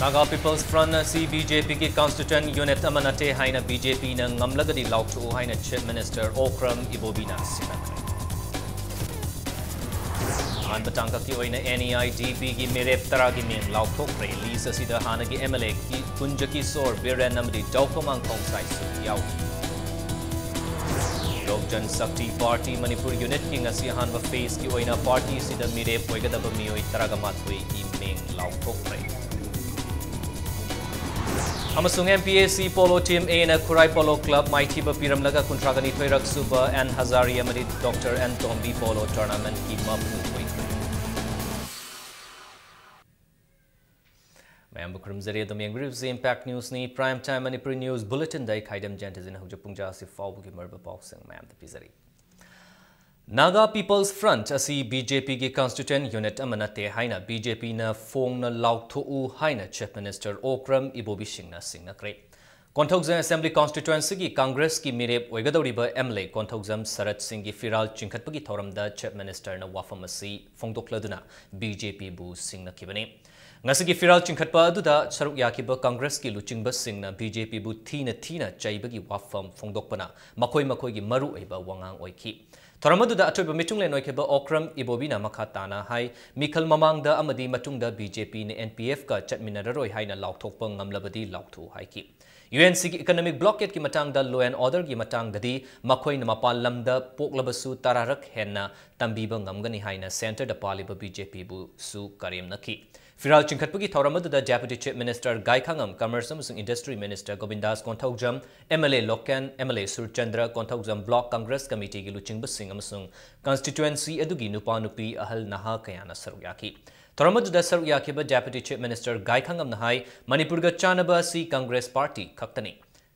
Naga peoples Front BJP की constituent unit अमनते हैं बीजेपी ने गमलगदी लाउटू है चीफ मिनिस्टर ओक्रम इबोबीना हाब चांग की एन आई डी पी की मेरे तरह की मेम लाउटोरे लीद हाँ की एम एल ए की कुंज की सोर बीरें लोक जन शक्ति पार्टी मणिपुर यूनिट की अहम फेस की पार्टी से मेरेप होगद मई तरह मात्र की मे लाउटोरे Amasung MPAC Polo Team A na Kurai Polo Club mai thiba piramlaga kuntragani thoirak suba and Hazari Amarit Dr. and Tombi Polo Tournament ki mapu hoikre. Mayam bukrum zari adam yang brief impact news ni prime time Manipuri news bulletin dai khaidam jant is in hujapungja si fawu ki merba boxing mayam the pizari. असी BJP की constituent unit अमनते हाइना BJP न फोंग न लाउथु हाइना chief minister Okram Ibobi Singh न सिंह नक्रे कोंथौजम असेंबली कॉन्स्टिट्यूएंसी की कांग्रेस की मिरेप ओइगदौरिब एमएलए कोंथौजम शरद सिंह की फिराल चिंखतपगी थौरमदा चीफ मिनिस्टर न वाफम असी फोंदोक्लदुना बीजेपी बु सिंह नखिबने ngasi firal chingkhatpa aduda saruk yakiba congress ki luchingba singna bjp bu thina Tharamadu da atoiba mitung ke ba Okram Ibobi na makha tana hai mikal Mamang da amadi matung da BJP ne NPF ka chatminararoi haina lauthokpa badi lauthu hai ki. की economic blockade की मतंग law and order की मतंग मखोई मपाल पोकलबसु तरारक हेना हाइना सेंटर पालिब बीजेपी बु सु करेम फिराल चिंखटपुगी थौरमदुदा deputy chief minister Gaikhangam commerce अमसुंग industry minister Govindas Konthoujam MLA Loken MLA Surchandra Konthoujam block Congress committee की कॉन्स्टिट्यूएंसी अदुगी नुपा नुपी अहल याकीबा डेप्यूटी चीफ मिनिस्टर गायखांगम नहाई मणिपुर चानबा सी कांग्रेस पार्टी खक्तनी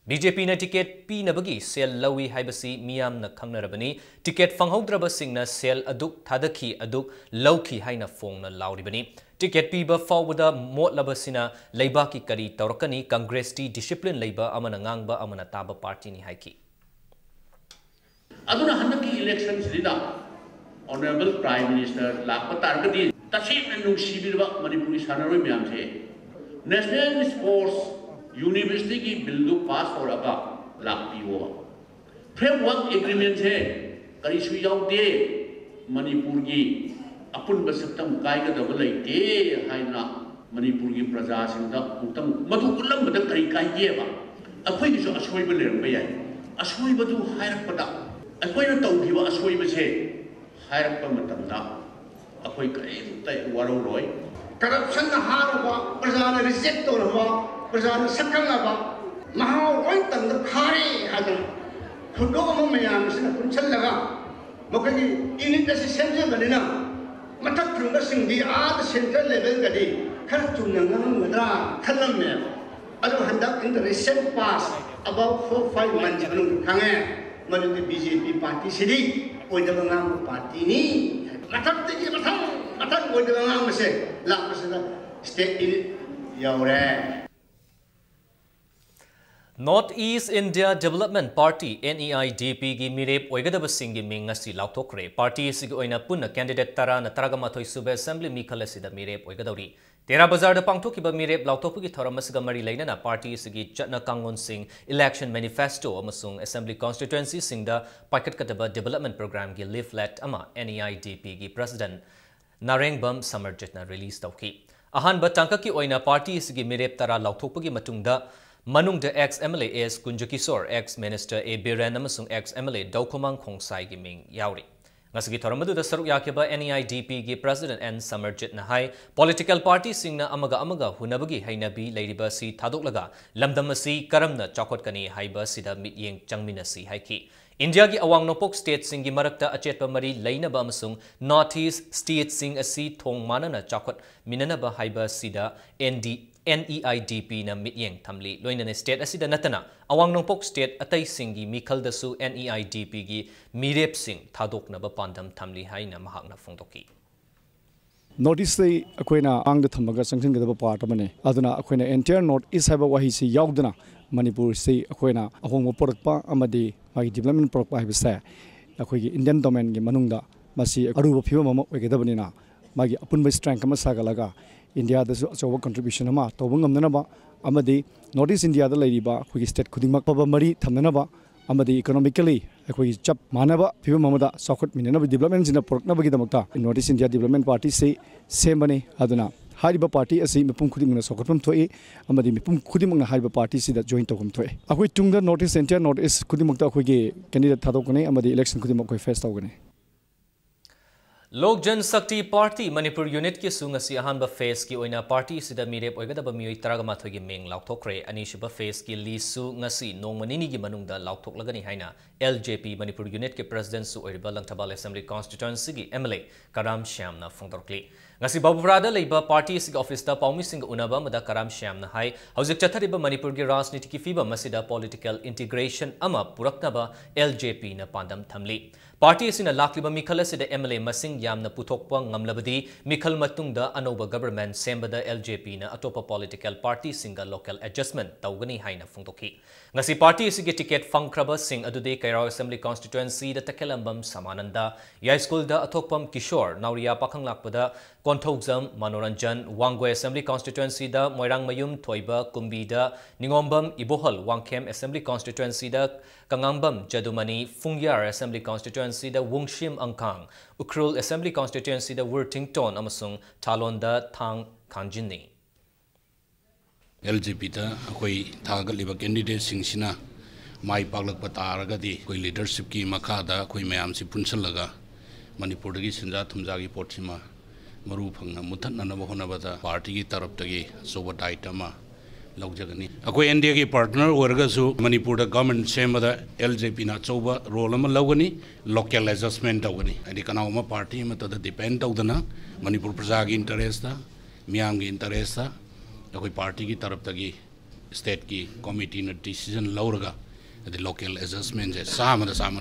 बीजेपी ने टिकेट पीनबगी सेल लवी हाइबसी मियाम न खंगनरबनी टिकेट फंगहौद्रबसिंगना सेल अदुक थादखी अदुक लौखी हाइना फोंगना लाउरिबनी टिकेट पीब फाउबदा मोटलबसिना लेबाकी करी तौरकनी कांग्रेस टी डिसिप्लिन लेबा अमना ऑनरेबल प्राइम मिनिस्टर लाप तारगदी तसीम नुसीबिरबा मणिपुरी सानरोय म्याम से नेशनल स्पोर्ट्स यूनिवर्सिटी की बिल पास होरगा लापियो फ्रेमवर्क एग्रीमेंट है करीसु याउते मणिपुर की अपुनब सप्तम हाइना मणिपुर की प्रजा सिंदा उतम मधु उल्लंघन करी कायगेबा अखोइदिसु असोइब लेरंबा याय असोइबदु हायरकपदा अखोइना तौखिबा असोइबसे हायरकपा 하얗고 못한다. 아, 거의 그때 와로 로이. 그럼 선하로가 불사는 리셋도로와 불사는 석강나가 마하오이 땅도 카리 하던 그거 보면 안 무슨 군철나가 뭐 그게 이는 다시 생존되나 맞다 그런 것은 네 아들 생존 레벨까지 그런 중요한 건 뭐다 칼럼에 아주 한다 근데 리셋 파스 about four five months 하는 강에 뭐 이제 BJP 파티 시리 ngoi de ngang parti ni. Matang te ji matang? Matang ngoi de ngang mesin la mesin la North East India Development Party NEIDP gi mirep oigadaba singi ming asi lautokre party sigi oina puna candidate tara na taragama thoi sube assembly mikhalasi da mirep oigadauri तेरा बजार पांथोब मेरेब लाथोपी थौरम मरी लेना party से चटना कांगोन Singh election manifesto assembly constituency पाखटकब development programme की leaflet N E I D P की president Narengbam Samarjit release तौकी अहब तंककी पार्टी से तरह लाथों की मनुंग ex M L S Kunjakishor ex minister A Biren ex M L A Daokhomang Khonsai की मिंग यावरी ngasi thoram madu da saruk yakeba NEIDP gi president N Samarjit na hai political party singna amaga amaga hunabagi hainabi leiriba si thadok laga lamdam si karamna chokot kani haiba sida mit yeng changmina si haiki India gi awang nopok state sing gi marakta achetpa mari leina ba amsung northeast state sing asi thong manana chokot minana ba haiba sida ND NEIDP na mityeng thamli loinane state asida natana awang nongpok state atai singi mikhal dasu NEIDP gi mirep sing thadok na ba pandam thamli haina mahak na phongdoki notice sei akoina ang da thamaga sangsin ga ba part amane aduna akoina entire north east haba wahi si yaudna manipur sei akoina ahong porakpa amadi magi development porakpa habi sa akoigi indian domain gi manungda masi aruba phiba mama oigedabani na ꯃꯥꯒꯤ ꯑꯄꯨꯟꯕ ꯁ꯭ꯇ꯭ꯔꯦꯡ ꯑꯃ ꯁꯥꯒꯠꯂꯒ ꯏꯟꯗꯤꯌꯥꯗꯁꯨ ꯑꯆꯧꯕ contribution ꯑꯃ ꯇꯧꯕ ꯉꯝꯅꯅꯕ ꯑꯃꯗꯤ north east ꯏꯟꯗꯤꯌꯥꯗ ꯂꯩꯔꯤꯕ ꯑꯩꯈꯣꯏꯒꯤ ꯁ꯭ꯇꯦꯠ ꯈꯨꯗꯤꯡꯃꯛ ꯑꯐꯕ ꯃꯔꯤ ꯊꯝꯅꯅꯕ ꯑꯃꯗꯤ ꯏꯀꯣꯅꯣꯃꯤꯀꯦꯂꯤ ꯑꯩꯈꯣꯏꯒꯤ ꯆꯞ ꯃꯥꯟꯅꯕ ꯐꯤꯕꯝ ꯑꯃꯗ ꯆꯥꯎꯈꯠꯃꯤꯟꯅꯅꯕ ꯗꯤꯕꯂꯞꯃꯦꯟꯁꯤꯅ ꯄꯨꯔꯛꯅꯕꯒꯤꯗꯃꯛꯇ ꯅꯣꯔꯠ ꯏꯁ ꯏꯟꯗꯤꯌꯥ ꯗꯤꯕꯂꯞꯃꯦꯟ ꯄꯥꯔꯇꯤꯁꯤ ꯁꯦꯝꯕꯅꯤ ꯑꯗꯨꯅ ꯍꯥꯏꯔꯤꯕ ꯄꯥꯔꯇꯤ ꯑꯁꯤ ꯃꯤꯄꯨꯝ ꯈꯨꯗꯤꯡꯃꯛꯅ ꯆꯥꯎꯈꯠꯐꯝ ꯊꯣꯛꯏ ꯑꯃꯗꯤ ꯃꯤꯄꯨꯝ ꯈꯨꯗꯤꯡꯃꯛꯅ ꯍꯥꯏꯔꯤꯕ ꯄꯥꯔꯇꯤꯁꯤꯗ ꯖꯣꯏꯟ ꯇꯧꯐꯝ ꯊꯣꯛꯏ ꯑꯩꯈꯣꯏ ꯇꯨꯡꯗ ꯅꯣꯔꯠ ꯏꯁ ꯏꯟꯇꯤꯌꯥ ꯅꯣꯔꯠ ꯏꯁ ꯈꯨꯗꯤꯡꯃꯛꯇ ꯑꯩꯈꯣꯏꯒꯤ ꯀꯦꯟꯗꯤꯗꯦꯠ ꯊꯥꯗꯣꯛꯀꯅꯤ ꯑꯃꯗꯤ ꯏꯂꯦꯛꯁꯟ ꯈꯨꯗꯤꯡꯃꯛ ꯑꯩꯈꯣꯏ ꯐꯦꯁ ꯇꯧꯒꯅꯤ लोक जन शक्ति पार्टी मणिपुर यूनिट की सूंग असी अहानबा फेस की पार्टी सिदा मिरेप ओइगदब तरगमाथोइ की मेंग लाउथोखरे। अनिसुबा फेस की लीसु ngasi नोंगमनिनी की मनुंगदा लाउथोकलगनी हाइना। एलजेपी मणिपुर यूनिट के प्रेसिडेंट सु ओइरबा लंगथबाल की एमएलए कराम श्यामना फोंदोरकली ngasi babubrada leiba party sig office da paumi sing unaba mada karam श्यामना हाई हौजिक चथरिबा की राजनीति की फीबा मसिदा पॉलिटिकल इंटीग्रेशन अमा पुरकनबा एलजेपी न पांदम थमली। पार्टी असिना लाक्लिबा मिखल असिदा एमएलए मसिंग यामना पुथोकपा ngamlabadi मिखल मतुंगदा अनोबा गवर्नमेंट सेम्बदा एलजेपी न अतोपा पॉलिटिकल पार्टी सिंगा लोकल एडजस्टमेंट तौगनी हाइना फुंगतोखी ngasi party asigi ticket fangkraba sing adude kairao assembly constituency da takelambam samananda ya school da athokpam kishore nauria pakhang lakpada konthokjam manoranjan wangwe assembly constituency da moirang mayum thoiba kumbi da ningombam ibohol wangkhem assembly constituency da kangambam jadumani fungyar assembly constituency da wungshim angkang ukrul assembly constituency da worthington amasung talon da thang khanjini L G P अखोई थागलिब candidate Singh माई पागलप तारगदी अखोई leadership की मखाद अखोई ma'am से पुनसलगा मणिपुर की सेंजा थुमजा की पोटसीमा मरु फंगना मुथननब होनबदा party की तरफ़ तगी अचौब दायित्व अमा लौजगनी अखोई एन डी ए की पार्टनर ओरगसु मणिपुर गवर्नमेंट सेमदा एल जे पी ना अचौब रोल लौगनी लोकल एडजस्टमेंट तौगनी हदी पार्टी अमतदा डिपेंड तौदना मणिपुर प्रजा की इंटरेस्ट मियाम की इंटरेस्ट अखोई पार्टी की तरफ़ तगी स्टेट की कमिटी ने डिसीज़न लौरगा लोकल एडजस्टमेंट से सामद साम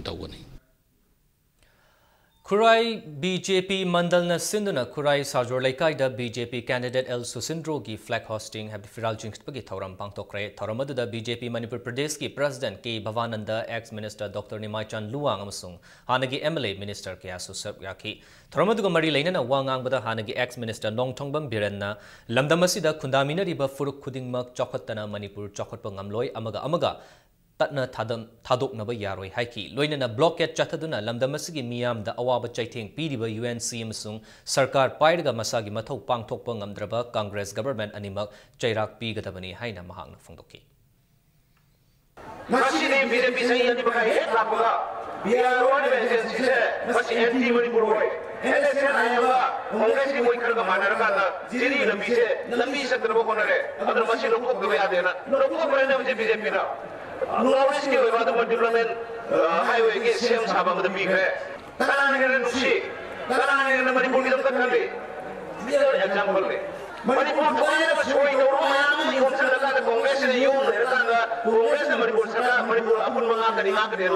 खुराई बीजेपी मंडल न सिंधुना खुराई साजोर लेकाई द बीजेपी कैंडिडेट एल सुसिंद्रो की फ्लैग होस्टिंग हैब फिराल जिंगपगी थौरम पांगतोकरे थौरम अदुदा बीजेपी मणिपुर प्रदेश की president K Bhabananda ex minister doctor Nimaichand Luwang अमसुंग हानगी एमएलए मिनिस्टर के आसुसब याखी थौरम अदुगा मरी लेना वांगांगबदा हानगी एक्स मिनिस्टर नोंगथोंगबम बिरन्ना लमदम असिदा खुंदामिनरिबा फुरुक खुदिंगमक चौखतना मणिपुर चौखटप ngamloi amaga amaga. ꯇꯠꯅ ꯊꯥꯗꯣꯛꯅꯕ ꯌꯥꯔꯣꯏ ꯍꯥꯏꯈꯤ ꯂꯣꯏꯅꯅ ꯕ꯭ꯂꯣꯀꯦꯠ ꯆꯠꯊꯗꯨꯅ ꯂꯝꯗꯝ ꯑꯁꯤꯒꯤ ꯃꯤꯌꯥꯝꯗ ꯑꯋꯥꯕ ꯆꯩꯊꯦꯡ ꯄꯤꯔꯤꯕ ꯌꯨ ꯑꯦꯟ ꯁꯤ ꯑꯃꯁꯨꯡ ꯁꯔꯀꯥꯔ ꯄꯥꯏꯔꯒ ꯃꯁꯥꯒꯤ ꯃꯊꯧ ꯄꯥꯡꯊꯣꯛꯄ ꯉꯝꯗ꯭ꯔꯕ ꯀꯪꯒ꯭ꯔꯦꯁ ꯒꯕꯔꯃꯦꯟꯠ ꯑꯅꯤꯃꯛ ꯆꯩꯔꯥꯛ ꯄꯤꯒꯗꯕꯅꯤ ꯍꯥꯏꯅ ꯃꯍꯥꯛꯅ ꯐꯣꯡꯗꯣꯛꯈꯤ ꯉꯁꯤꯗꯤ ꯕꯤ ꯖꯦ ꯄꯤ ꯆꯍꯤ ꯑꯅꯤ ꯃꯈꯥꯏ ꯍꯦꯛ ꯂꯥꯛꯄꯒ ꯕꯤ ꯑꯥꯔ ꯑꯣ ꯑꯦꯖꯦꯟꯁꯤꯁꯦ ꯃꯁꯤ ꯑꯦꯟꯇꯤ ꯃꯅꯤꯄꯨꯔ ꯑꯣꯏ ꯑꯦꯟ ꯑꯦꯁ ꯑꯦꯟ ꯍꯥꯏꯕ ꯀꯣꯡꯒ꯭ꯔꯦꯁꯀꯤ ꯃꯣꯏ ꯈꯔꯒ ꯃꯥꯟꯅꯔꯀꯥꯟꯗ ꯖꯤꯔꯤ ꯂꯝꯕꯤꯁꯦ ꯂꯝꯕꯤ ꯆꯠꯇꯅꯕ ꯍꯣꯠꯅꯔꯦ ꯑꯗꯨꯅ ꯃꯁꯤ ꯂꯧꯊꯣꯛꯇꯕ ꯌꯥꯗꯦꯅ ꯂꯧꯊꯣꯛꯄꯅ ꯕꯤ नुवाबिसके वेबादु मल्टीप्लामेन हाईवे के सेम साबा मद बीख है कला नगर नुसी कला नगर मणिपुर की दमका खाले मिदर एग्जांपल ले मणिपुर तुम्हारे बस कोई नौरो माया नु इकोम से लगा कांग्रेस ने यू ने लगा कांग्रेस ने मणिपुर सरकार मणिपुर अपुन मंगा करी मा करे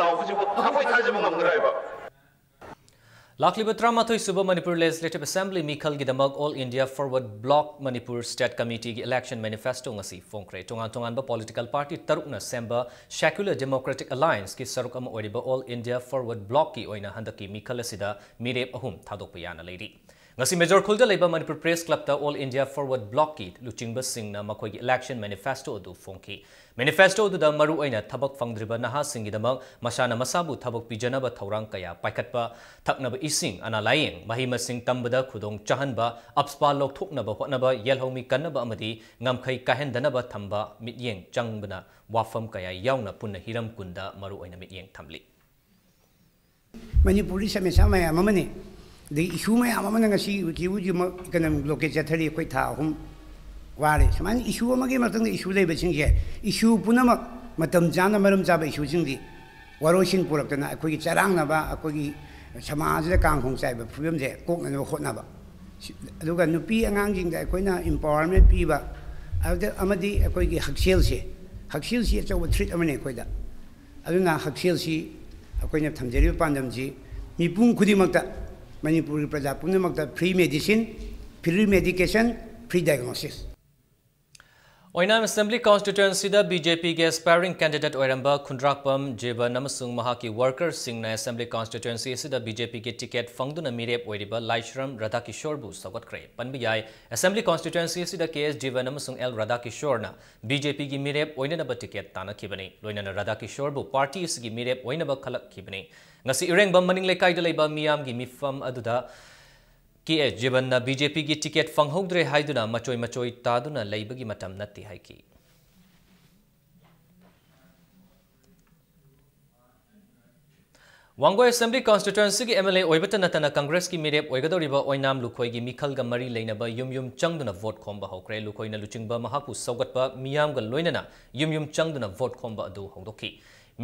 Lakli Batra Suba Manipur Legislative Assembly Mikhal Gidamag All India Forward Block Manipur State Committee Election Manifesto ngasi Fongkre tunga-tunga ba Political Party Tarukna Semba Secular Democratic Alliance ki saruk ama oidiba All India Forward Block ki oina handaki Mikhal asida Mirep Ahum thadokpa lady. Forward block ki luchingba singna makoi gi election manifesto adu phongki manifesto adu da maru aina thabak fangdriba naha singi damak masana masabu thabak pijana ba thorang kaya paikatpa thakna ba ising ana layeng mahima sing tambada khudong chahanba upspa lok thokna ba hotna ba yelhomi kanna ba amadi ngamkhai kahendana ba thamba mityeng changbana wafam kaya yauna punna hiram kunda maru aina mityeng 你后面啊，我们那个西西屋就没跟人落个石头里会塌红，挖的。什么？一修我们给嘛，等于一修来不清些，一修不那么，么东墙那么那么咋被修清的？我罗辛苦了，跟那可以遮挡了吧？可以什么子的钢筒在不铺平些，工人都活了吧？如果你比眼睛的，可以拿 empowerment 比吧？啊，这阿么的可以学习些，学习些就我 treat 阿么的可以的。啊，就拿学习些，可以拿他们这里办东西，你不用苦的么的。मणिपुर की प्रजा। पुण्य मत free medicine free medication free diagnosis Onam assembly constituency BJP के aspiring candidate ओरब खुद्रापम की worker assembly constituency BJP के ticket फंगदन मेरेप होब लाइश्रम राधा किशोर सौगत्रे पन भी असेंबली कॉन्स्टिट्युएसी के S Jiban L Radha Kishore BJP की मेरेप होनेब टिकेट तानी लोन राधा किशोर पार्टी की मेरेप होनेब खलने ngasi ireng bam maning lekai K H Jiban BJP की टिकेट फंगहोद्रे हाइदुना मचोय मचोय तादुना लेबगी मतम नत्ति हाइकी वांगो असेंबली कॉन्स्टिट्यूएंसी की एमएलए ओइबत नतना कांग्रेस की मिरेप ओइगदोरिबा ओइनाम लुखोय की मिखल मरी लेनबा युम युम चंगदुना वोट खोंबा होक्रे लुखोयना लुचिंगबा महापु सौगतबा मियाम ग लोइनना युम युम चंगदुना वोट खोंबा अदु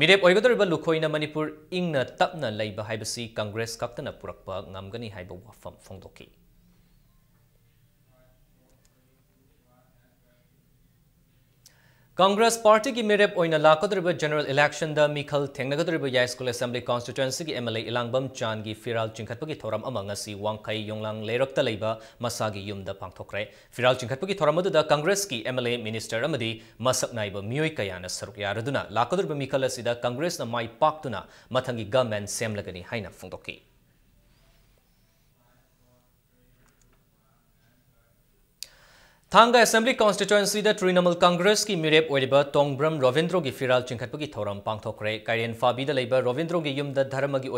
ꯃꯤꯔꯦꯞ ꯑꯣꯏꯒꯗꯧꯔꯤꯕ ꯂꯨꯈꯣꯏꯅ ꯃꯅꯤꯄꯨꯔ ꯏꯪꯅ ꯇꯞꯅ ꯂꯩꯕ ꯍꯥꯏꯕꯁꯤ ꯀꯪꯒ꯭ꯔꯦꯁ ꯈꯛꯇꯅ ꯄꯨꯔꯛꯄ ꯉꯝꯒꯅꯤ ꯍꯥꯏꯕ ꯋꯥꯐꯝ ꯐꯣꯡꯗꯣꯛꯈꯤ कांग्रेस पार्टी की ओइना लाकदरिबा जनरल इलेक्शन मिखल थेंगनगदरिबा याई स्कूल असेंबली कॉन्स्टिट्यूएंसी की एमएलए इलांगबम चान की फिराल चिंखतपगी थोरम अमा ngasi वांगखै योंगलांग लेरक्ता लेबा मसागी युमदा पांगथोखरे फिराल चिंखतपगी थोरम अदुदा कांग्रेस की एमएलए मिनिस्टर अमदी मसक नाइबा मियोय कयाना सरुक यारदुना। लाकदरिबा मिखल कांग्रेस माई पाक्तुना मथंगी गवर्नमेंट सेमलगनी हाइना फोंदोकी थांगा असेंबली कॉन्स्टिट्यूएंसी तृणमूल कांग्रेस की मिरेप ओइबा तोंगब्रम रविंद्रो की फिराल चिंखतपगी थौरम पांगथोखरे कायरेन फाबी लेबा रविंद्रो की युम धर्म की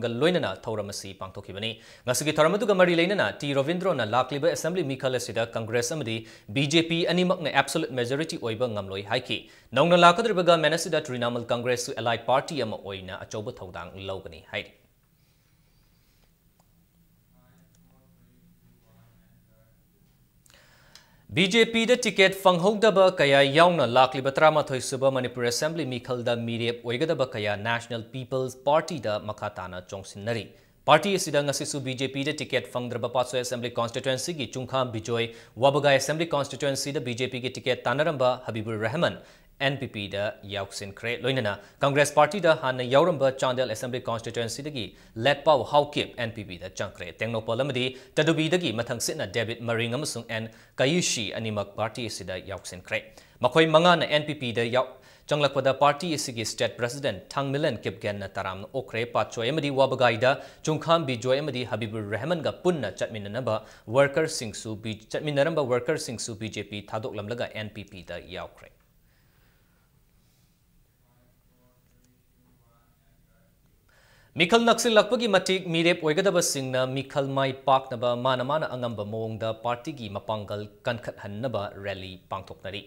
ग लोइनना थौरम असि पांगथोखिबनी थौरम मरी लेनना टी रविंद्रो लाकलिबा असेंबली मिखल कांग्रेस बीजेपी अनिमक न एब्सोल्यूट मेजॉरिटी ओइबा नौना लाकदरिबा मेनसिदा तृणमूल कांग्रेस एलाइड पार्टी अचौब थौदांग लौगनी बीजेपी द टिकेट फंगहौदब कया याउना लाकलिब तरामाथोय सुब मणिपुर असेंबली मिखल द मीरेप नेशनल पीपल्स पार्टी द मखाताना पार्टी असिदा ngasisu बीजेपी द टिकेट फंगद्रब पासो असेंबली कॉन्स्टिट्युएंसी की चुंखा बिजोय वबगा असेंबली कॉन्स्टिट्यूएंसी बीजेपी की ticket तानरंबा Habibur Rahman NPP da yauksinkhre loinana Congress Party da han yauramba Chandel Assembly constituency dagi Letpau Haukip NPP da changkre Tengnopol amadi Tadubi dagi mathang sitna David Maring amasung N Kayushi animak party sida yauksinkhre makhoi manga na NPP da yauk changlakpada party isigi state president Thangmilan Kipgen na taram okre patchoi amadi wabagaida chungkham bijoy amadi Habibur मिखल नक्सल मटिक मीरेप मिखल माई पाक्ब माना माना अगम्ब पार्टी की मपांगल कनखत्ब रेली पाथोनरी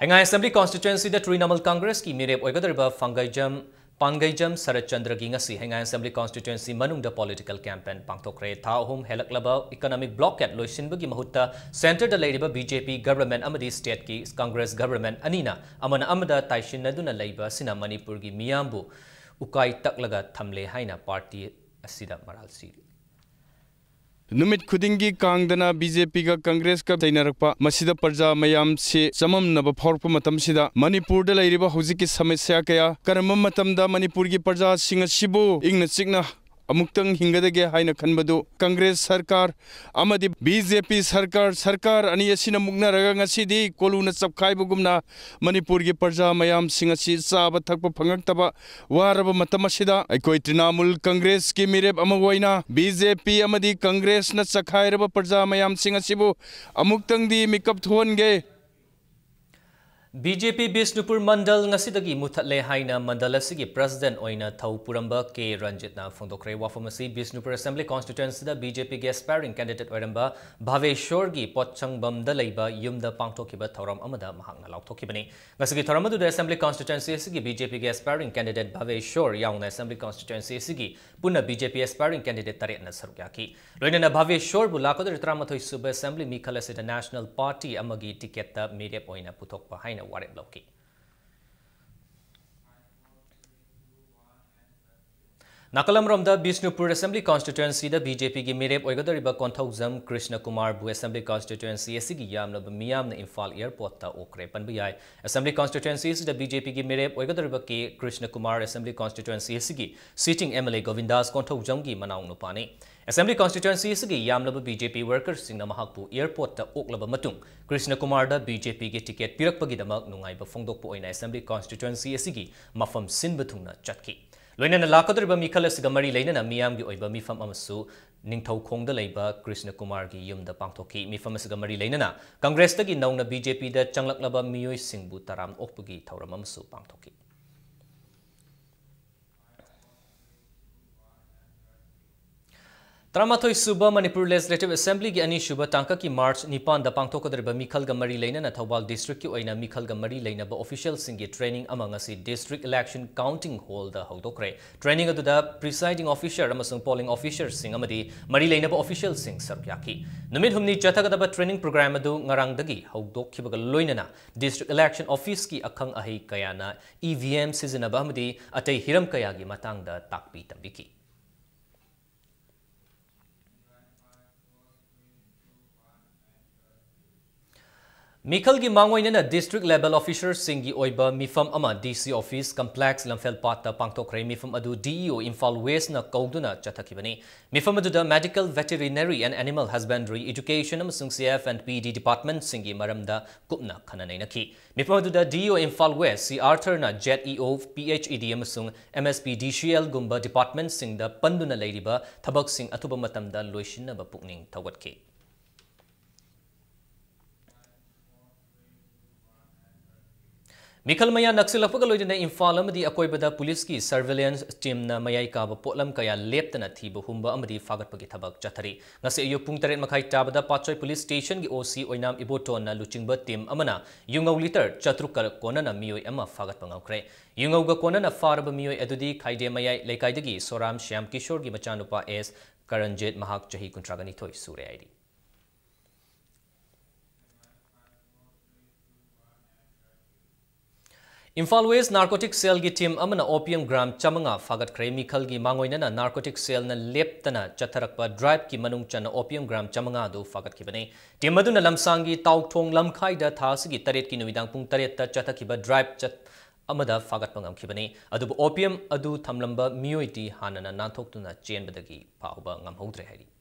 हाई असेंबली कॉन्स्टिटुएंसी तृणमूल कांग्रेस की मीरेप फंगजम पांगजम शरदचंद्र की हाई असेंबली कॉन्स्टिटुएंसी पॉलिटिकल कैंपेन पाथोरे था अहम हेल्लब इकोनॉमिक ब्लॉक एड लोब की मूद सेंटर लेब बीजेपी गवर्नमेंट स्टेट की कांग्रेस गवर्नमेंट अनी तयशन लेना मनपुर की मियाबू उकाई तकलगा थमले पार्टी असिदा मराल सिरी नुमित खुदिंगी कांगदना बीजेपी का कांग्रेस का तैनरकपा मसिदा प्रजा मयाम से चममनब फौरप मतमसिदा मणिपुर द लेरिबा हुजिकी समस्या कया करम मतमदा मणिपुर अमुक्तंग हिंगदगे हाइना खनबदु कांग्रेस सरकार बीजेपी सरकार सरकार अनि असिना मुगनरगा ngasiदी कोलुना चपखाइबगुमना मणिपुर की प्रजा असि चाब थकप फंगक्तबा वारब अकोइ तृणमूल कांग्रेस की अमगोइना बीजेपी अमदि कांग्रेस न चखाइरब प्रजा मयाम सिंग असिबु थोनगे बीजेपी विष्णुपुर मंडल मुथले मंडल प्रेसीडेंट पुरब के रंजित फोदे वफम से विष्णुपुर असेंली कॉन्स्टिटेंसी बीजेपी के एसपायरिंग कैंडिडेट होर भावेश्वर की पोचंगम यूम पाठोखी थोरम असेंली कॉन्स्टिटेंसी बीजेपी के एसपायरिंग कैंडिडेट भावेश्वर यावना असेंली कॉन्स्टिटेंसी पुनः बीजेपी एसपायरिंग कैंडिडेट तरह सरुक लोन भावेश्वर लाख तरह सूब असेंली नेशनल पार्टी की टिकेट मेरे पुथोप haina warek bloki. Nakalam Ramda Bishnupur Assembly Constituency the BJP gi mirep oigadariba konthaujam Krishna Kumar bu Assembly Constituency asigi yamna miyam na Imphal Airport ta okre panbiyai Assembly Constituency the BJP gi mirep oigadariba ke Krishna Kumar Assembly Constituency asigi sitting MLA Govindas konthaujam gi manaung nupani assembly constituency asigi yamlaba bjp workers singna mahakpu airport ta oklaba matung krishna kumar da bjp ge ticket pirakpagidamak nungaiba phongdokpo oina assembly constituency asigi mafam sinba thungna chatki loinana lakadriba mikhal asiga mari lainana miyamgi oiba mifam amasu ningthau khongda leiba krishna kumar gi yumda pangthoki mifam asiga mari lainana congress ta gi naungna bjp da changlak laba miyoi singbu taram okpugi thoram amasu pangthoki तरमाथ सूब Manipur legislative assembly की Aneeb tank की मार्च निपान पाथोद्ब मरी लेने Thaul district की मिखल मरी लेना official training district election counting hall हौदे training presiding officer polling officer मरी लेना ऑफिशल सर यानी चतग ट्रेनिंग पुरोग्राम अरदीब डिस्ट्रिक इलेक्शन ऑफ़िस की अखं अह कयाना इ वी एम अत हिम कया की तापी तमी की ꯃꯤꯈꯜꯒꯤ ꯃꯥꯡꯑꯣꯏꯅꯅ ꯗꯤꯁꯇ꯭ꯔꯤꯛ ꯂꯦꯚꯦꯜ ꯑꯣꯐꯤꯁꯔꯁꯤꯡꯒꯤ ꯑꯣꯏꯕ ꯃꯤꯐꯝ ꯑꯃ ꯗꯤ ꯁꯤ ꯑꯣꯐꯤꯁ ꯀꯝꯄ꯭ꯂꯦꯛꯁ ꯂꯝꯐꯦꯜꯄꯥꯠꯇ ꯄꯥꯡꯊꯣꯛꯈ꯭ꯔꯦ ꯃꯤꯐꯝ ꯑꯗꯨ ꯗꯤ ꯏ ꯑꯣ ꯏꯝꯐꯥꯜ ꯋꯦꯁꯅ ꯀꯧꯗꯨꯅ ꯆꯠꯊꯈꯤꯕꯅꯤ ꯃꯤꯐꯝ ꯑꯗꯨꯗ medical veterinary and animal husbandry education ꯑꯃꯁꯨꯡ ꯁꯤ ꯑꯦꯐ ꯑꯦꯟ ꯄꯤ ꯗꯤ ꯗꯤꯄꯥꯔꯠꯃꯦꯟꯠꯁꯤꯡꯒꯤ ꯃꯔꯝꯗ ꯀꯨꯞꯅ ꯈꯟꯅ ꯅꯩꯅꯈꯤ ꯃꯤꯐꯝ ꯑꯗꯨꯗ D E O Imphal West C ꯑꯥꯔꯊꯔꯅ jet ꯏ ꯑꯣ ꯄꯤ ꯑꯩꯆ ꯏ ꯗꯤ ꯑꯃꯁꯨꯡ ꯑꯦꯝ ꯑꯦꯁ ꯄꯤ ꯗꯤ ꯁꯤ ꯑꯦꯜꯒꯨꯝꯕ ꯗꯤꯄꯥꯔꯠꯃꯦꯟꯠꯁꯤꯡꯗ ꯄꯟꯗꯨꯅ ꯂꯩꯔꯤꯕ ꯊꯕꯛꯁꯤꯡ ꯑꯊꯨꯕ ꯃꯇꯝꯗ ꯂꯣꯏꯁꯤꯟꯅꯕ ꯄꯨꯛꯅꯤꯡ ꯊꯧꯒꯠꯈꯤ मिखल मैं नक्सलपग लोजन इम्फाल अकोबद पुलिस की सर्वेलेंस टीम मयाई काब पोलम कया लेपन थीब हूँ फागप की थब चतरी अयु पुंग तरह मखाई चाबद पाचोई पुलिस स्टेशन की ओसी ओनाम इबोटोन लुचिब टीम यूंगौ लीटर चतुक कोनन मियोई फागटप गौख्रे यूंगौग कोनन फारब मियोई खाइडे मयाई लेकाई सोराम श्याम किशोर की मचानुपा एस करणजीत महाक चही कुंट्रागनीथोई सूर आई इम्फाल West नारकोटिक सेल की टीम अमन ओपीएम ग्राम चमंगा फागत खरे मिखल की मांगोइनन नारकोटिक सेल न लेप्तना चथरक ड्राइव की मनुंग चन ओपीएम ग्राम चमंगा दो फागत की बने टीम मधुन की ताउथोंग लमखाई द तरह की तरेत की नुविदांग पुंग तरेत चथकी ड्राइव चत अमदा फागत पंगम की ओपीएम अदु थमलंब हाँ हानन नाथोक पाब ग्रे बदगी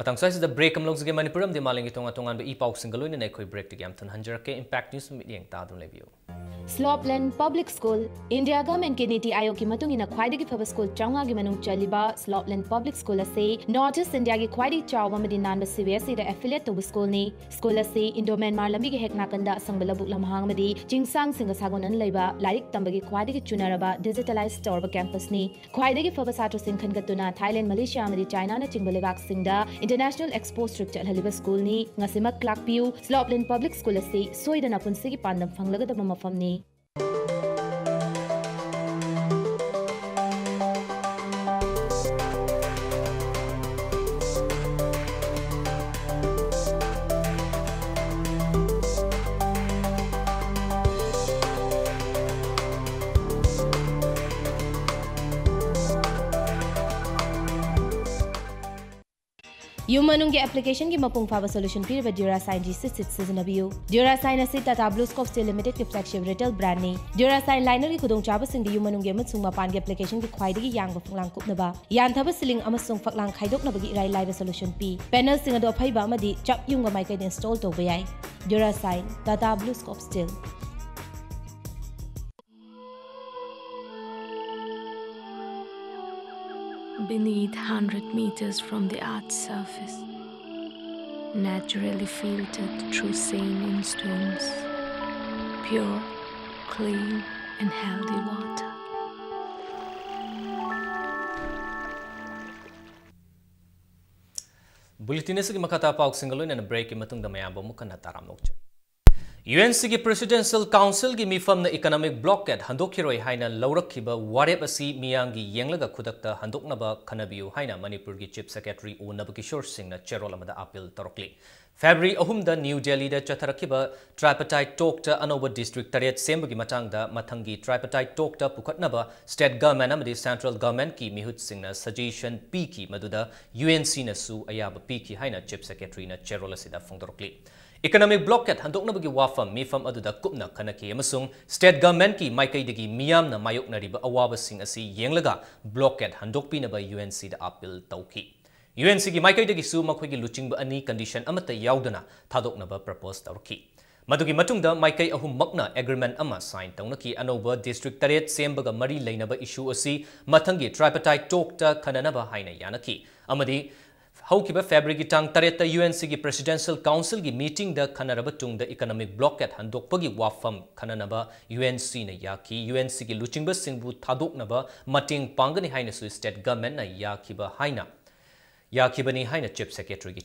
मतंग साइस द ब्रेक हम लोग जगे मणिपुरम दे मालेंगे तोंगा तोंगान बे ई पाउ सिंगल ने कोई ब्रेक टिगे हम हंजर के इंपैक्ट न्यूज़ में यंग ता दम labio Slopeland public school India government के नीति आयोग की मतुंग इन ख्वाई फब स्कूल चौंगा की मनुंग चलिबा स्लॉपलैंड पब्लिक स्कूल असे नॉर्थ ईस्ट इंडिया की ख्वाई चाव मदि नानब सीबीएसई रे एफिलिएट तो स्कूल ने स्कूल असे इंडो म्यांमार लंबी के हेक नाकंद संग लबुक लमहांग मदि चिंगसांग सिंग सागोनन लाइक तंब की ख्वाई की चुनरबा डिजिटलाइज कैंपस ने ख्वाई फब थाईलैंड मलेशिया मदि चाइना ने चिंग ꯏꯟꯇꯔꯅꯦꯁꯅꯦꯜ ꯑꯦꯛꯁꯄꯣ ꯇ꯭ꯔꯤꯞ ꯆꯠꯍꯜꯂꯤꯕ ꯁ꯭ꯀꯨꯜꯅꯤ ꯉꯁꯤꯃꯛ ꯂꯥꯛꯄꯤꯌꯨ ꯁ꯭ꯂꯣꯞꯂꯦꯟ ꯄꯕ꯭ꯂꯤꯛ ꯁ꯭ꯀꯨꯜ ꯑꯁꯤ ꯁꯣꯏꯗꯅ ꯄꯨꯟꯁꯤꯒꯤ ꯄꯥꯟꯗꯝ ꯐꯪꯂꯒꯗꯕ ꯃꯐꯝꯅꯤ ꯌꯨꯝ ꯃꯅꯨꯡꯒꯤ ꯑꯦꯄ꯭ꯂꯤꯀꯦꯁꯟꯒꯤ ꯃꯄꯨꯡ ꯐꯥꯕ ꯁꯣꯂꯨꯁꯟ ꯄꯤꯔꯤꯕ ꯗ꯭ꯌꯨꯔꯥꯁꯥꯏꯟ ꯖꯤ ꯁꯤꯠ ꯁꯤꯠ ꯁꯤꯖꯤꯟꯅꯕꯤꯌꯨ ꯗ꯭ꯌꯨꯔꯥꯁꯥꯏꯟ ꯑꯁꯤ ꯇꯥꯇꯥ ꯕ꯭ꯂꯨ ꯁ꯭ꯀꯣꯞ ꯁ꯭ꯇꯤꯜ ꯂꯤꯃꯤꯇꯦꯗꯀꯤ ꯐ꯭ꯂꯦꯒꯁꯤꯞ ꯔꯤꯇꯦꯜ ꯕ꯭ꯔꯥꯟꯗꯅꯤ ꯗ꯭ꯌꯨꯔꯥꯁꯥꯏꯟ ꯂꯥꯏꯅꯔꯒꯤ ꯈꯨꯗꯣꯡꯆꯥꯕꯁꯤꯡꯗꯤ ꯌꯨꯝ ꯃꯅꯨꯡꯒꯤ ꯑꯃꯁꯨꯡ ꯃꯄꯥꯟꯒꯤ ꯑꯦꯄ꯭ꯂꯤꯀꯦꯁꯟꯒꯤ ꯈ꯭ꯋꯥꯏꯗꯒꯤ ꯌꯥꯡꯕ ꯐꯛꯂꯥꯡ ꯀꯨꯞꯅꯕ ꯌꯥꯟꯊꯕ ꯁꯤꯂꯤꯡ ꯑꯃꯁꯨꯡ ꯐꯛꯂꯥꯡ ꯈꯥꯏꯗꯣꯛꯅꯕꯒꯤ ꯏꯔꯥꯏ ꯂꯥꯏꯕ ꯁꯣꯂꯨꯁꯟ ꯄꯤ ꯄꯦꯅꯦꯜꯁꯤꯡ ꯑꯗꯨ ꯑꯐꯩꯕ ꯑꯃꯗꯤ ꯆꯞ ꯌꯨꯡꯕ ꯃꯥꯏꯀꯩꯗ ꯏꯟꯁꯇꯣꯜ ꯇꯧꯕ ꯌꯥꯏ Durashine Tata Blue Scope Steel beneath 100 meters from the Earth's surface, naturally filtered through saline stones, pure, clean, and healthy water. Bulletin ಅಸಿಗೆ ಮಖತಾಪ ಆಕ್ಸಿಂಗಲು break ಬ್ರೇಕ್ ಮತ್ತೊಂದು ಮಯಾಬ ಮುಖ ನತಾರಾಮ್ ನೋಗ್ಚರಿ ꯌꯨꯑꯦꯟꯁꯤꯒꯤ ꯄ꯭ꯔꯦꯁꯤꯗꯦꯟꯁꯤꯌꯦꯜ ꯀꯥꯎꯟꯁꯤꯜꯒꯤ ꯃꯤꯐꯝꯅ ꯏꯀꯣꯅꯣꯃꯤꯛ ꯕ꯭ꯂꯣꯀꯦꯠ ꯍꯟꯗꯣꯛꯈꯤꯔꯣꯏ ꯍꯥꯏꯅ ꯂꯧꯔꯛꯈꯤꯕ ꯋꯥꯔꯦꯞ ꯑꯁꯤ ꯃꯤꯌꯥꯝꯒꯤ ꯌꯦꯡꯂꯒ ꯈꯨꯗꯛꯇ ꯍꯟꯗꯣꯛꯅꯕ ꯈꯟꯅꯕꯤꯌꯨ ꯍꯥꯏꯅ ꯃꯅꯤꯄꯨꯔꯒꯤ ꯆꯤꯞ ꯁꯦꯀ꯭ꯔꯦꯇꯔꯤ ꯑꯣ ꯅꯕꯀꯤꯁꯣꯔ ꯁꯤꯡꯅ ꯆꯦꯔꯣꯜ ꯑꯃꯗ ꯑꯄꯤꯜ ꯇꯧꯔꯛꯂꯤ ꯐꯦꯕ꯭ꯔꯨꯋꯥꯔꯤ ꯑꯍꯨꯝꯗ ꯅ꯭ꯌꯨ ꯗꯦꯜꯂꯤꯗ ꯆꯠꯊꯔꯛꯈꯤꯕ ꯇ꯭ꯔꯥꯏꯄꯇꯥꯏꯠ ꯇꯣꯛꯇ ꯑꯅꯧꯕ ꯗꯤꯁꯇ꯭ꯔꯤꯛ ꯇꯔꯦꯠ ꯁꯦꯝꯕꯒꯤ ꯃꯇꯥꯡꯗ ꯃꯊꯪꯒꯤ ꯇ꯭ꯔꯥꯏꯄꯇꯥꯏꯠ ꯇꯣꯛꯇ ꯄꯨꯈꯠꯅꯕ ꯁ꯭ꯇꯦꯠ ꯒꯚꯔꯟꯃꯦꯟꯠ ꯑꯃꯗꯤ ꯁꯦꯟꯇ꯭ꯔꯦꯜ ꯒꯚꯔꯟꯃꯦꯟꯠꯀꯤ ꯃꯤꯍꯨꯠꯁꯤꯡꯅ ꯁꯖꯦꯁꯟ ꯄꯤꯈꯤ ꯃꯗꯨꯗ ꯌꯨꯑꯦꯟꯁꯤꯅꯁꯨ ꯑꯌꯥꯕ ꯄꯤꯈꯤ ꯍꯥꯏꯅ ꯆꯤꯞ ꯁꯦꯀ꯭ꯔꯦꯇꯔꯤꯅ ꯆꯦꯔꯣꯜ ꯑꯁꯤꯗ ꯐꯣꯡꯗꯣꯔꯛꯂꯤ इकोनॉमिक ब्लॉकेट हंदोकनबगी वाफम मीफम अदुदा कुपना खनकी अमसुंग स्टेट गवर्नमेंट की माइकैदगी मियामना मायोकनरिबा अवाबसिंग असी येंगलगा ब्लॉकेट हंदोकपिनबा यूएनसी दा अपील तौकी की माइकैदगी सु मखोगी लुचिंग अनी कंडीशन थादोकनबा प्रपोज तौरकी मधुगी मतुंगदा माइकै अहुम मकना एग्रीमेंट साइन तौनकी अनौबा डिस्ट्रिक्ट तरेत सेम्बगा मरी लेनबा इशू असी मथंगी ट्राइपेटाइट टोकता खननबा अमदी की फेब्रुआरी तांग तरेत यूएनसी की प्रेसिडेंशियल काउंसिल की मीटिंग खनरब तुम इकोनॉमिक ब्लॉकेट हंदोकपगी वाफम खननब यूएनसी न याकी यूएनसी की लुचिंग सिंबु थादोकनब मटिंग पांगनी हाइना सु स्टेट गवर्मेंट हाइना चीफ सेक्रेटरी की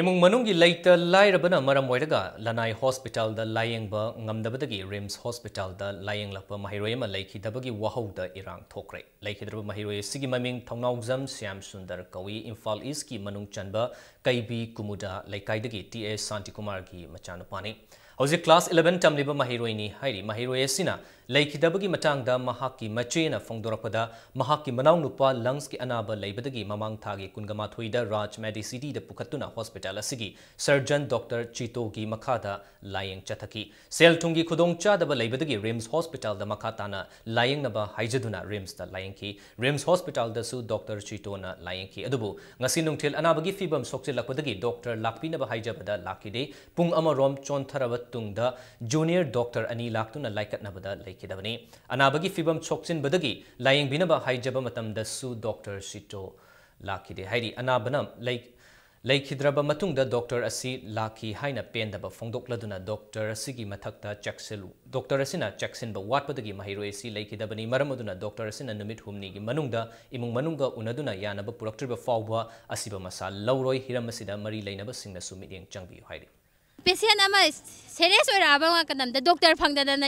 ꯏꯃꯨꯡ ꯃꯅꯨꯡꯒꯤ ꯂꯩꯇ ꯂꯥꯏꯔꯕꯅ ꯃꯔꯝ ꯑꯣꯏꯔꯒ ꯂꯅꯥꯏ ꯍꯣꯁꯄꯤꯇꯥꯜꯗ ꯂꯥꯌꯦꯡꯕ ꯉꯝꯗꯕꯗꯒꯤ ꯔꯤꯝꯁ ꯍꯣꯁꯄꯤꯇꯥꯜꯗ ꯂꯥꯌꯦꯡꯂꯛꯄ ꯃꯍꯩꯔꯣꯏ ꯑꯃ ꯂꯩꯈꯤꯗꯕꯒꯤ ꯋꯥꯍꯧꯗ ꯏꯔꯥꯡ ꯊꯣꯛꯈ꯭ꯔꯦ ꯂꯩꯈꯤꯗ꯭ꯔꯕ ꯃꯍꯩꯔꯣꯏ ꯑꯁꯤꯒꯤ ꯃꯃꯤꯡ ꯊꯧꯅꯥꯎꯖꯝ ꯁ꯭ꯌꯥꯝ ꯁꯨꯟꯗꯔ ꯀꯧꯏ ꯏꯝꯐꯥꯜ ꯏꯁꯀꯤ ꯃꯅꯨꯡ ꯆꯟꯕ ꯀꯩꯕꯤ ꯀꯨꯃꯨꯗꯥ ꯂꯩꯀꯥꯏꯗꯒꯤ ꯇꯤ ꯑꯦꯁ ꯁꯥꯟꯇꯤꯀꯨꯃꯥꯔꯒꯤ ꯃꯆꯥꯅꯨꯄꯥꯅꯤ ꯍꯧꯖꯤꯛ ꯀ꯭ꯂꯥꯁ ꯏꯂꯚꯦꯟ ꯇꯝꯂꯤꯕ ꯃꯍꯩꯔꯣꯏꯅꯤ ꯍꯥꯏꯔꯤ ꯃꯍꯩꯔꯣꯏ ꯑꯁꯤꯅ ꯂꯩꯈꯤꯗꯕꯒꯤ ꯃꯇꯥꯡꯗ ꯃꯍꯥꯛꯀꯤ ꯃꯆꯦꯅ ꯐꯣꯡꯗꯣꯔꯛꯄꯗ ꯃꯍꯥꯛꯀꯤ ꯃꯅꯥꯎꯅꯨꯄꯥ ꯂꯪꯁꯀꯤ ꯑꯅꯥꯕ ꯂꯩꯕꯗꯒꯤ ꯃꯃꯥꯡ ꯊꯥꯒꯤ ꯀꯨꯟꯒꯃꯥꯊꯣꯏꯗ ꯔꯥꯖ ꯃꯦꯗꯤꯁꯤꯇꯤꯗ ꯄꯨꯈꯠꯇꯨꯅ ꯍꯣꯁꯄꯤꯇꯥꯜ ꯑꯁꯤꯒꯤ ꯁꯔꯖꯟ ꯗꯣꯛꯇꯔ ꯆꯤꯇꯣꯒꯤ ꯃꯈꯥꯗ ꯂꯥꯌꯦꯡ ꯆꯠꯊꯈꯤ ꯁꯦꯜ ꯊꯨꯝꯒꯤ ꯈꯨꯗꯣꯡꯆꯥꯗꯕ ꯂꯩꯕꯗꯒꯤ ꯔꯤꯝꯁ ꯍꯣꯁꯄꯤꯇꯥꯜꯗ ꯃꯈꯥ ꯇꯥꯅ ꯂꯥꯌꯦꯡꯅꯕ ꯍꯥꯏꯖꯗꯨꯅ ꯔꯤꯝꯁꯇ ꯂꯥꯌꯦꯡꯈꯤ ꯔꯤꯝꯁ ꯍꯣꯁꯄꯤꯇꯥꯜꯗꯁꯨ ꯗꯣꯛꯇꯔ ꯆꯤꯇꯣꯅ ꯂꯥꯌꯦꯡꯈꯤ ꯑꯗꯨꯕꯨ ꯉꯁꯤ ꯅꯨꯡꯊꯤꯜ ꯑꯅꯥꯕꯒꯤ ꯐꯤꯕꯝ ꯁꯣꯛꯆꯤꯜꯂꯛꯄꯗꯒꯤ ꯗꯣꯛꯇꯔ ꯂꯥꯛꯄꯤꯅꯕ ꯍꯥꯏꯖꯕꯗ ꯂꯥꯛꯈꯤꯗꯦ ꯄꯨꯡ ꯑꯃꯔꯣꯝ ꯆꯣꯟꯊꯔꯕ ꯇꯨꯡꯗ junior doctor ani laktuna laikat nabada laikidabani anabagi fibam chokchin badagi laying binaba haijaba matam da su doctor sito lakide hairi anabanam like ꯂꯩꯈꯤꯗ꯭ꯔꯕ ꯃꯇꯨꯡꯗ ꯗꯣꯛꯇꯔ ꯑꯁꯤ ꯂꯥꯛꯈꯤ ꯍꯥꯏꯅ ꯄꯦꯟꯗꯕ ꯐꯣꯡꯗꯣꯛꯂꯗꯨꯅ ꯗꯣꯛꯇꯔ ꯑꯁꯤꯒꯤ ꯃꯊꯛꯇ ꯆꯦꯛꯁꯤꯜ ꯗꯣꯛꯇꯔ ꯑꯁꯤꯅ ꯆꯦꯛꯁꯤꯟꯕ ꯋꯥꯠꯄꯗꯒꯤ ꯃꯍꯩꯔꯣꯏ ꯑꯁꯤ ꯂꯩꯈꯤꯗꯕꯅꯤ ꯃꯔꯝ ꯑꯗꯨꯅ ꯗꯣꯛꯇꯔ ꯑꯁꯤꯅ ꯅꯨꯃꯤꯠ ꯍꯨꯝꯅꯤꯒꯤ ꯃꯅꯨꯡꯗ ꯏꯃꯨꯡ ꯃꯅꯨꯡꯒ ꯎꯅꯗꯨꯅ ꯌꯥꯅꯕ ꯄꯨꯔꯛꯇ꯭ꯔꯤꯕ ꯐꯥꯎꯕ ꯑꯁꯤꯕ ꯃꯁꯥ ꯂꯧꯔꯣꯏ ꯍꯤꯔꯝ ꯑꯁꯤꯗ ꯃꯔꯤ ꯂꯩꯅꯕꯁꯤꯡꯅꯁꯨ ꯃꯤꯠꯌꯦꯡ ꯆꯪꯕꯤꯌꯨ ꯍꯥꯏꯔꯤ अमा सेरियस ओइराबा कदमदा डॉक्टर फंगदना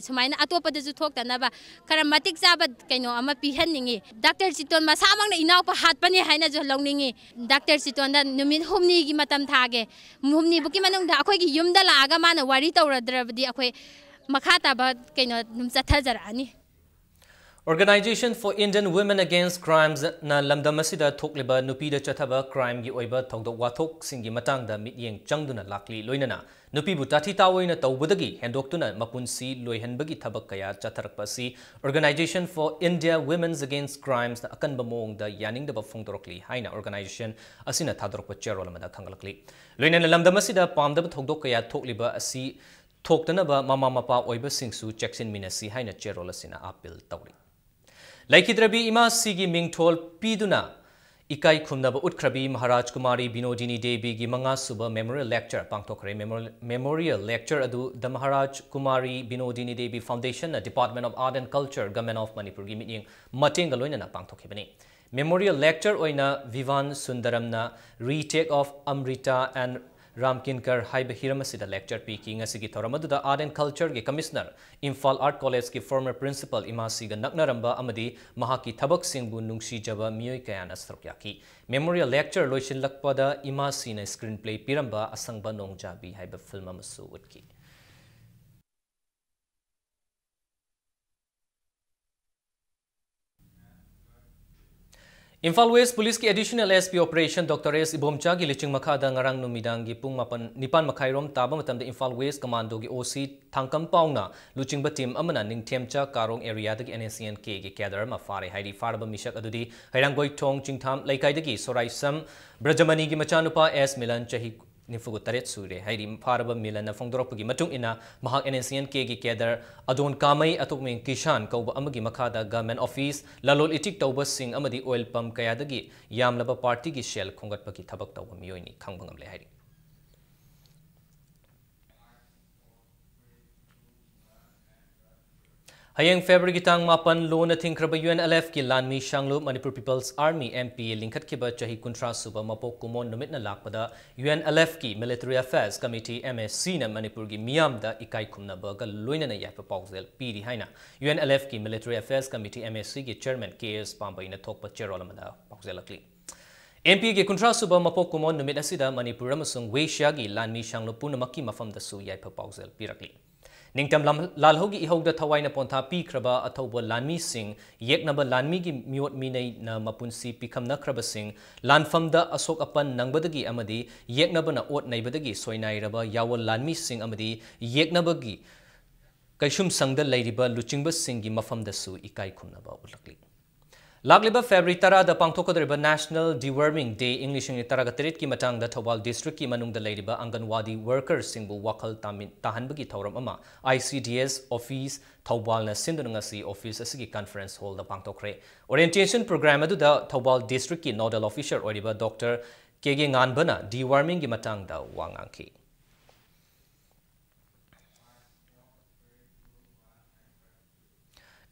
सुमाइना अतोपदजु थोक्तनबा खरा चाबा कैनो अमा पिहन्निंगी डॉक्टर चितोन हातपनि हाइना जो लौनिंगी डॉक्टर चितोन दा नुमिन हुमनी थागे हुमनी बुकी मनुंग दा अखोई की युमदा लागा माना वारी तौरद्रबदी Organization for Indian Women Against Crimes na lamdam asida thokliba nupi da chathaba crime gi oiba thongdok wathok singi matang da mityeng changduna lakli loinana nupi bu tathi tawoina tawbudagi hendoktuna mapunsi loihanbagi thabak kaya chatharakpa si Organization for India Women's Against Crimes na akan bamong da yaning da bafongdorokli haina organization asina thadorokpa cherol amada khangalakli loinana lamdam asida pamdab thongdok kaya thokliba asi thoktanaba mama mapa oiba singsu cheksin minasi haina cherol asina appeal tawri लाइकिद्रबी इमासी मिंगथोल पीदुना इकाई खुमनब उठ्रबी महाराज कुमारी बिनोदिनी देवी की मंगासुब memorial lecture पांथोखरे memorial lecture अदु the Maharaj Kumari Binodini Devi foundation department of art and culture government of Manipur की meeting मतेंग लोइनना पांथोखिबनी memorial lecture ओइना Vivan सुंदरमना retake of Amrita and Ramkinkar Hiram असिदा लेक्चर पी की ki former principal imasi ga naknaramba amadi mahaki thabak singbu nungsi jaba miyoi kayana sarukya ki memorial lecture loisin lakpada imasi na screenplay piramba asangba nongjabi haiba film amasu utki Imphal West police की additional SP operation doctor S Ibomcha की लिचिंग मखा की पुंग मपन निपान मखाई रोम ताब मतम Imphal waste commando की OC थांकम पाउना लुचिंग टीम अमना निथेमचा Karong area N S N K cadre में फारे है फाब मिशक हैरंगोई थों चिंगथाम लेकाय सोराइसम ब्रजमनी की मचानुपा एस मिलन चही निफुगु तरेत सुरे हाइरि फारब मिलन फोंदोरपगी मतुंग इना महाक एनएनसीएन के गी केदर अदोन कामई अतुकमे किसान कौब अमगी मखादा गवर्नमेंट ऑफ़िस ललोल इटिक तौब सिंग अमदी ऑयल पंप कयादगी यामलब पार्टी की शेल खोंगटपगी थबक तौब मियोइनी खंगबंगम ले हयें फेब्रुरी की तंग मापन लो नींखब यू एन एल एफ़ की लामी शांलू Manipur people's army M P लिंखत चही कुंथ्रा सूब मपो कुमो लापद यू एन एल एफ़ की military affairs committee M S C Manipur की मियाम इकाई खुमब लोनने पाजल पीरी है यू एन एल एफ़ की military affairs committee M S C की चेयरमैन के एस पाबई थोप चेरोल पाजल्ली एम पी की कुंथ्रा सूब मपो कुमो मणिपुर वे की लामी शांलू पूर्ण की मफम पाजल पीरली निंगतम लालहौगी इहौद थवाइन पोंथा पीख्रब अथौब लानमी सिंह येकनब लानमी की मियोत मिनैन मपुंसी पिखम सिंह लानफमद अशोक अपन नंगबदगी अमदी येकनबन ओत नैबदगी सोइनाइरब यावल लानमी सिंह अमदी येकनबगी कैशुम लुचिंगब सिंह की इकाई इकाय खुमनब उलकली Lagliba February tara da pangthokadriba National Deworming Day English ni tara gatrit ki matang da Thawal district ki manung da leiriba Anganwadi workers singbu wakal tamin tahanbagi thoram ama ICDS office Thawal na sindunga office asigi conference hall da pangtokre orientation program adu da Thawal district ki nodal officer oriba Dr. KG Nganbana deworming ki matang da wangangki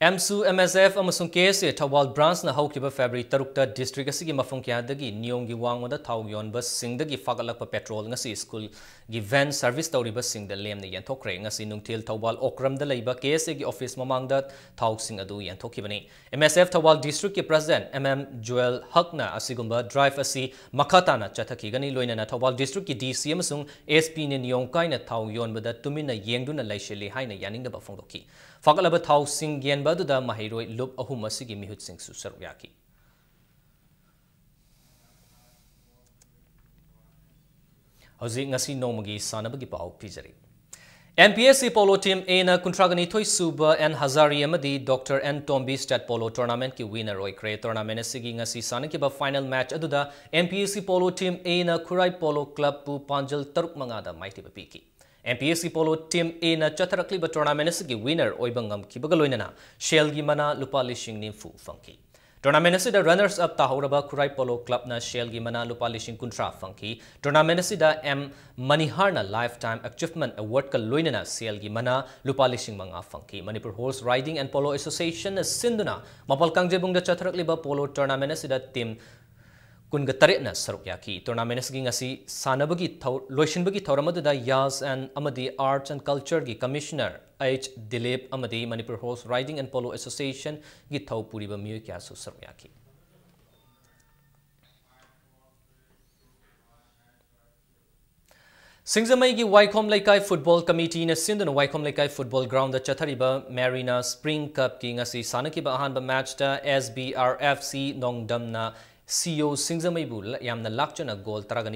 AMSU MSF अमसुंग KSA Thoubal ब्रांचना हौखिबा February तरुक्ता district असिगी मफम क्यादगी नियोंगी वांगमदा थाउ योनबा सिंगदगी फागलकपा पेट्रोल स्कूल गी वैन सर्विस तौरिबा सिंगदा लेमने ngasi नुंगथेल थौबाल ओक्रमदा लेबा केएसए गी ऑफ़िस ममांगदा थाउ सिंग अदु यंथोखिबनी एमएसएफ थौबाल डिस्ट्रिक्ट के प्रेसिडेंट एमएम जोएल हकना असिगुंबा ड्राइव असी मखाताना चथखिगनी लोइना थौबाल डिस्ट्रिक्ट की डीसी अमसुंग एसपी ने नियोंग काइना थाउ योनबदा तुमिना येंगदुना लैशेले हाइना यानिंगदबा फोंदोखी ꯐꯒꯠꯂꯕ ꯊꯥꯎꯁꯤꯡ ꯌꯦꯟꯕ ꯑꯗꯨꯗ ꯃꯍꯩꯔꯣꯏ ꯂꯨꯞ ꯑꯍꯨꯝ ꯑꯁꯤꯒꯤ ꯃꯤꯍꯨꯠꯁꯤꯡꯁꯨ ꯁꯔꯨꯛ ꯌꯥꯈꯤ ꯍꯧꯖꯤꯛ ꯉꯁꯤ ꯅꯣꯡꯃꯒꯤ ꯁꯥꯟꯅꯕꯒꯤ ꯄꯥꯎ ꯄꯤꯖꯔꯤ NPSC Polo Team A na kuntragani thoi suba N Hazari amadi Dr. N Tombi State Polo Tournament ki winner oikre tournament asigi ngasi sanaki ba final match aduda NPSC Polo Team A na Khurai Polo Club pu panjal taruk manga da maiti ba piki M P S की polo team ए नथरक्ली tournament की winner ओबना सेल की मना लुप लिफू फंकी टोर्नामेंट रनर्स अप ताब खुराई पोलो क्लब सेल की मना लुप लिंत्रा funky tournament M Manihar life time achievement award का लोन सेल की मना लुप लिंगा funky Manipur horse riding and polo association सिंधना मपल कंगजेबूंग चथरक्ली पोलो टोर्नामेंट टीम कुंग तरह सरुक याखी की लोशनबीद यास एंड आर्ट्स एंड कल्चर की commissioner H Dilip Manipur horse riding and polo association की थौ पुरीब मई क्या सरुक याखी सिंगजमई की वाईम लेक फुटबॉल कमीटी ने सिंध वाईम लेक फुटबॉल ग्राउंड चथरीब मेरीना स्प्रिंग कप की सानब match S B R F C नौदम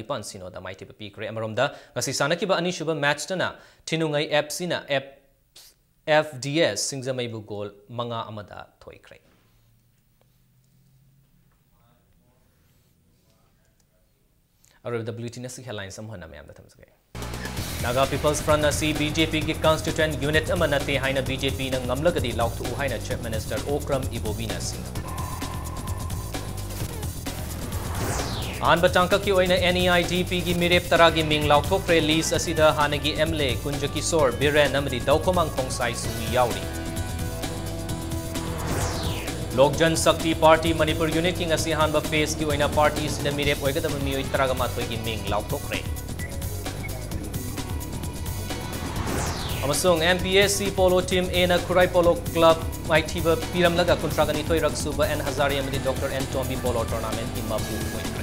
pan sino da maiti pi kre amaromda ngasi sanakiba ani shuba match tana tinungai FC na F FDS Singzamaibu goal manga amada thoikre अरब headline समहना मैम दा थमसगे Naga peoples front असी BJP की constituent unit नते BJP न ngamlagadi lauktu haina chief minister Okram इबोबीना Singh अहब चांक की एन आई डी पी की मिरेप तरह की मिंग लाथोख्रे लीस हाने की M L A Kunj Kishore Biren दौखोमांग खोंसाई यावरी लोक जनशक्ति पार्टी मनपुर यूनिट की अहब फेस की पार्टी मिरेप मई तरग माथोई की Ming P S C polo team N Khurai polo club माइथीब पीरमलगा कुंट्रागनी थोरक सुब N Hazari doctor N Tombi polo tournament की मपू